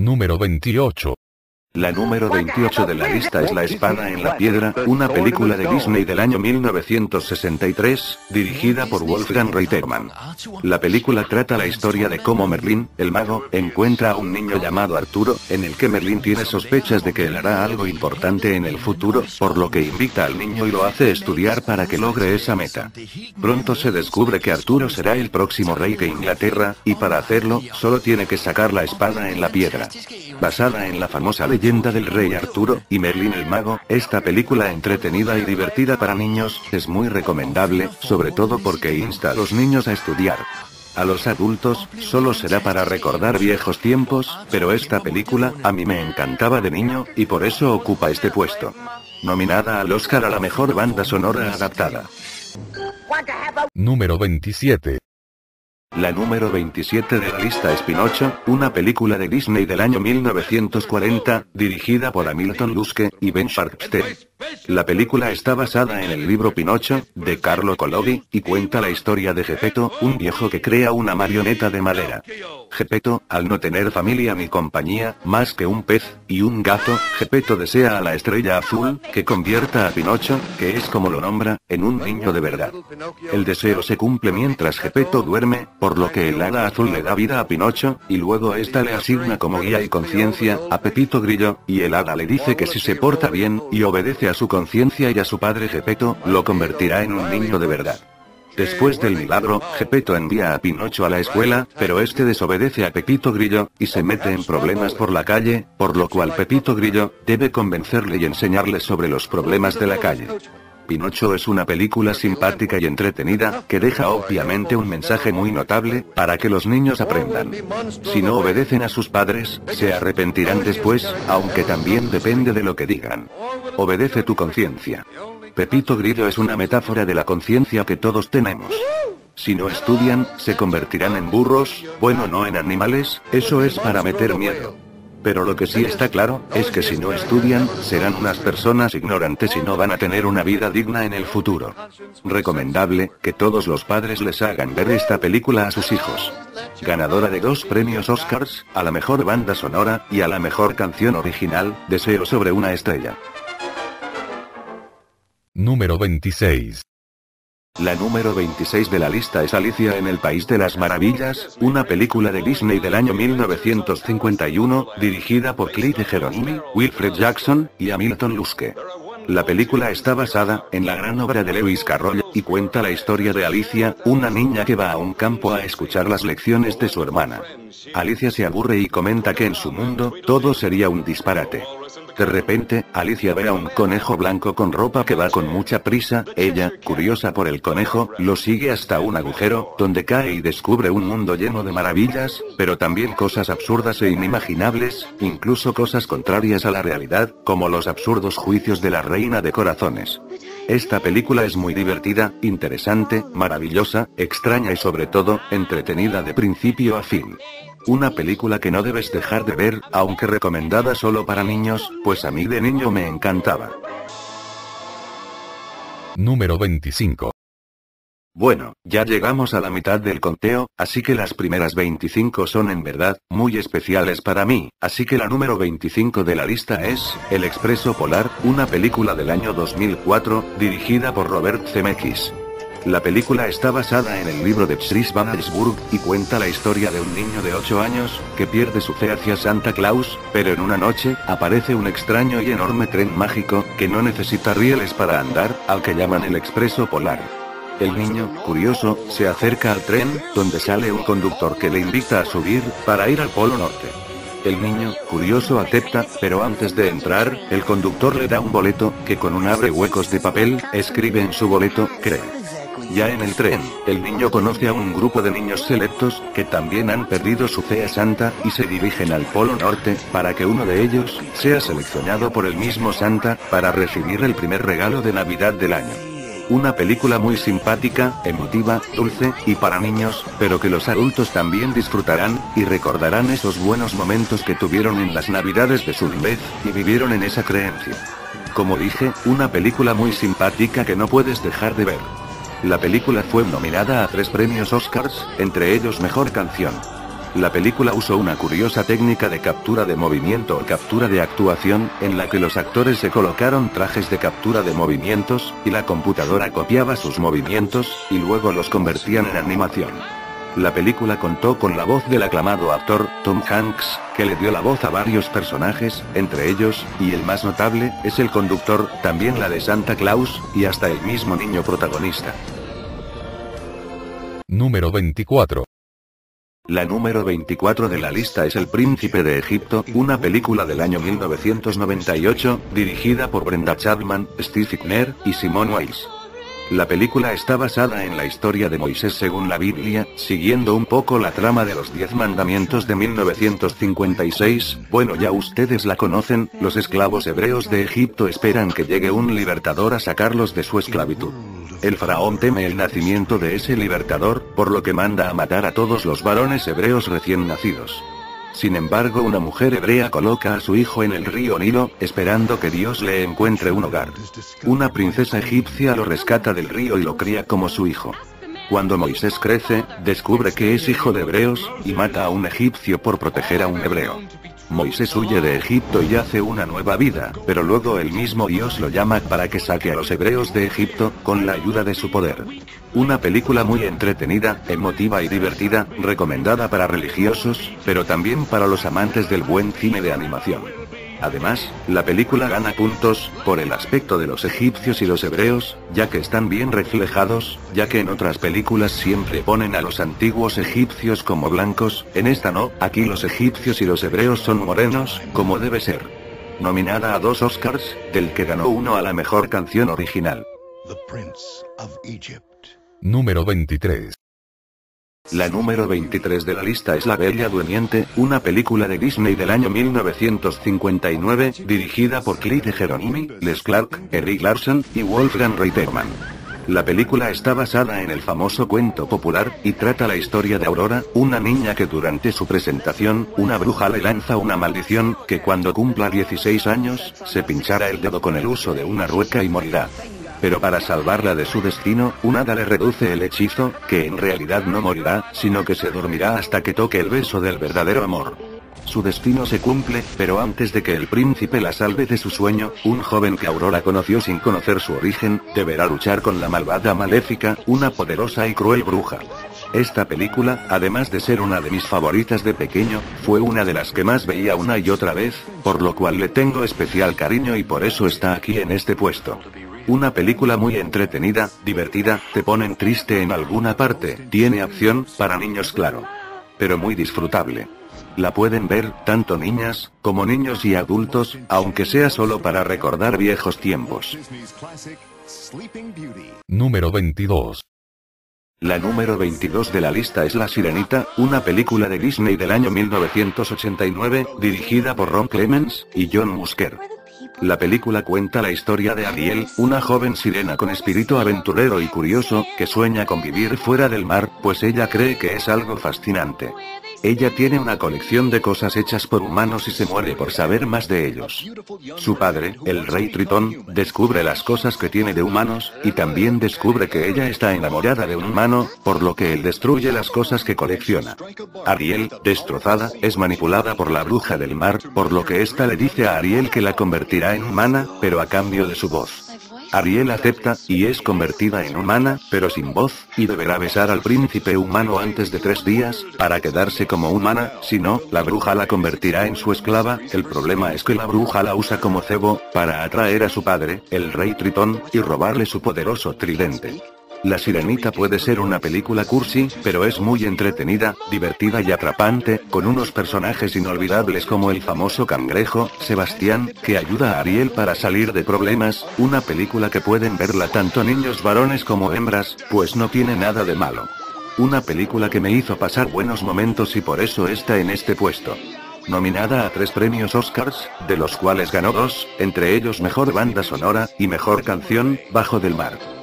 Número 28. La número 28 de la lista es La Espada en la Piedra, una película de Disney del año 1963, dirigida por Wolfgang Reitermann. La película trata la historia de cómo Merlín, el mago, encuentra a un niño llamado Arturo, en el que Merlín tiene sospechas de que él hará algo importante en el futuro, por lo que invita al niño y lo hace estudiar para que logre esa meta. Pronto se descubre que Arturo será el próximo rey de Inglaterra, y para hacerlo, solo tiene que sacar la espada en la piedra. Basada en la famosa leyenda del rey Arturo y Merlín el mago, esta película entretenida y divertida para niños es muy recomendable, sobre todo porque insta a los niños a estudiar. A los adultos, solo será para recordar viejos tiempos, pero esta película, a mí me encantaba de niño, y por eso ocupa este puesto. Nominada al Oscar a la mejor banda sonora adaptada. Número 27. La número 27 de la lista es Pinocho, una película de Disney del año 1940, dirigida por Hamilton Luske y Ben Sharpstead. La película está basada en el libro Pinocho, de Carlo Collodi, y cuenta la historia de Gepetto, un viejo que crea una marioneta de madera. Gepetto, al no tener familia ni compañía, más que un pez, y un gato, Gepetto desea a la estrella azul, que convierta a Pinocho, que es como lo nombra, en un niño de verdad. El deseo se cumple mientras Gepetto duerme, por lo que el hada azul le da vida a Pinocho, y luego esta le asigna como guía y conciencia, a Pepito Grillo, y el hada le dice que si se porta bien, y obedece a su conciencia y a su padre Gepetto, lo convertirá en un niño de verdad. Después del milagro, Gepetto envía a Pinocho a la escuela, pero este desobedece a Pepito Grillo, y se mete en problemas por la calle, por lo cual Pepito Grillo, debe convencerle y enseñarle sobre los problemas de la calle. Pinocho es una película simpática y entretenida, que deja obviamente un mensaje muy notable, para que los niños aprendan. Si no obedecen a sus padres, se arrepentirán después, aunque también depende de lo que digan. Obedece tu conciencia. Pepito Grillo es una metáfora de la conciencia que todos tenemos. Si no estudian, se convertirán en burros, bueno no en animales, eso es para meter miedo. Pero lo que sí está claro, es que si no estudian, serán unas personas ignorantes y no van a tener una vida digna en el futuro. Recomendable, que todos los padres les hagan ver esta película a sus hijos. Ganadora de dos premios Oscars, a la mejor banda sonora, y a la mejor canción original, Deseo sobre una estrella. Número 26. La número 26 de la lista es Alicia en el País de las Maravillas, una película de Disney del año 1951, dirigida por Clyde Geronimi, Wilfred Jackson, y Hamilton Luske. La película está basada en la gran obra de Lewis Carroll, y cuenta la historia de Alicia, una niña que va a un campo a escuchar las lecciones de su hermana. Alicia se aburre y comenta que en su mundo, todo sería un disparate. De repente, Alicia ve a un conejo blanco con ropa que va con mucha prisa, ella, curiosa por el conejo, lo sigue hasta un agujero, donde cae y descubre un mundo lleno de maravillas, pero también cosas absurdas e inimaginables, incluso cosas contrarias a la realidad, como los absurdos juicios de la reina de corazones. Esta película es muy divertida, interesante, maravillosa, extraña y sobre todo, entretenida de principio a fin. Una película que no debes dejar de ver, aunque recomendada solo para niños, pues a mí de niño me encantaba. Número 25. Bueno, ya llegamos a la mitad del conteo, así que las primeras 25 son en verdad, muy especiales para mí, así que la número 25 de la lista es, El Expreso Polar, una película del año 2004, dirigida por Robert Zemeckis. La película está basada en el libro de Chris Van Allsburg, y cuenta la historia de un niño de 8 años, que pierde su fe hacia Santa Claus, pero en una noche, aparece un extraño y enorme tren mágico, que no necesita rieles para andar, al que llaman el Expreso Polar. El niño, curioso, se acerca al tren, donde sale un conductor que le invita a subir, para ir al Polo Norte. El niño, curioso, acepta, pero antes de entrar, el conductor le da un boleto, que con un abre huecos de papel, escribe en su boleto, cree. Ya en el tren, el niño conoce a un grupo de niños selectos, que también han perdido su fe a Santa, y se dirigen al Polo Norte, para que uno de ellos, sea seleccionado por el mismo Santa, para recibir el primer regalo de Navidad del año. Una película muy simpática, emotiva, dulce, y para niños, pero que los adultos también disfrutarán, y recordarán esos buenos momentos que tuvieron en las navidades de su niñez, y vivieron en esa creencia. Como dije, una película muy simpática que no puedes dejar de ver. La película fue nominada a tres premios Oscars, entre ellos Mejor Canción. La película usó una curiosa técnica de captura de movimiento o captura de actuación, en la que los actores se colocaron trajes de captura de movimientos, y la computadora copiaba sus movimientos, y luego los convertían en animación. La película contó con la voz del aclamado actor, Tom Hanks, que le dio la voz a varios personajes, entre ellos, y el más notable, es el conductor, también la de Santa Claus, y hasta el mismo niño protagonista. Número 24. La número 24 de la lista es El Príncipe de Egipto, una película del año 1998, dirigida por Brenda Chapman, Steve Kner y Simone Weiss. La película está basada en la historia de Moisés según la Biblia, siguiendo un poco la trama de los Diez Mandamientos de 1956, bueno ya ustedes la conocen, los esclavos hebreos de Egipto esperan que llegue un libertador a sacarlos de su esclavitud. El faraón teme el nacimiento de ese libertador, por lo que manda a matar a todos los varones hebreos recién nacidos. Sin embargo, una mujer hebrea coloca a su hijo en el río Nilo, esperando que Dios le encuentre un hogar. Una princesa egipcia lo rescata del río y lo cría como su hijo. Cuando Moisés crece, descubre que es hijo de hebreos, y mata a un egipcio por proteger a un hebreo. Moisés huye de Egipto y hace una nueva vida, pero luego el mismo Dios lo llama para que saque a los hebreos de Egipto, con la ayuda de su poder. Una película muy entretenida, emotiva y divertida, recomendada para religiosos, pero también para los amantes del buen cine de animación. Además, la película gana puntos, por el aspecto de los egipcios y los hebreos, ya que están bien reflejados, ya que en otras películas siempre ponen a los antiguos egipcios como blancos, en esta no, aquí los egipcios y los hebreos son morenos, como debe ser. Nominada a dos Oscars, del que ganó uno a la mejor canción original. Número 23. La número 23 de la lista es La Bella Durmiente, una película de Disney del año 1959, dirigida por Clyde Geronimi, Les Clark, Eric Larson y Wolfgang Reiterman. La película está basada en el famoso cuento popular, y trata la historia de Aurora, una niña que durante su presentación, una bruja le lanza una maldición, que cuando cumpla 16 años, se pinchará el dedo con el uso de una rueca y morirá. Pero para salvarla de su destino, un hada le reduce el hechizo, que en realidad no morirá, sino que se dormirá hasta que toque el beso del verdadero amor. Su destino se cumple, pero antes de que el príncipe la salve de su sueño, un joven que Aurora conoció sin conocer su origen, deberá luchar con la malvada maléfica, una poderosa y cruel bruja. Esta película, además de ser una de mis favoritas de pequeño, fue una de las que más veía una y otra vez, por lo cual le tengo especial cariño y por eso está aquí en este puesto. Una película muy entretenida, divertida, te ponen triste en alguna parte, tiene acción, para niños claro. Pero muy disfrutable. La pueden ver, tanto niñas, como niños y adultos, aunque sea solo para recordar viejos tiempos. Número 22. La número 22 de la lista es La Sirenita, una película de Disney del año 1989, dirigida por Ron Clements y John Musker. La película cuenta la historia de Ariel, una joven sirena con espíritu aventurero y curioso, que sueña con vivir fuera del mar, pues ella cree que es algo fascinante. Ella tiene una colección de cosas hechas por humanos y se muere por saber más de ellos. Su padre, el rey Tritón, descubre las cosas que tiene de humanos, y también descubre que ella está enamorada de un humano, por lo que él destruye las cosas que colecciona. Ariel, destrozada, es manipulada por la bruja del mar, por lo que ésta le dice a Ariel que la en humana, pero a cambio de su voz. Ariel acepta, y es convertida en humana, pero sin voz, y deberá besar al príncipe humano antes de tres días, para quedarse como humana, si no, la bruja la convertirá en su esclava, el problema es que la bruja la usa como cebo, para atraer a su padre, el rey Tritón, y robarle su poderoso tridente. La Sirenita puede ser una película cursi, pero es muy entretenida, divertida y atrapante, con unos personajes inolvidables como el famoso cangrejo, Sebastián, que ayuda a Ariel para salir de problemas, una película que pueden verla tanto niños varones como hembras, pues no tiene nada de malo. Una película que me hizo pasar buenos momentos y por eso está en este puesto. Nominada a tres premios Oscars, de los cuales ganó dos, entre ellos Mejor Banda Sonora, y Mejor Canción, Bajo del Mar.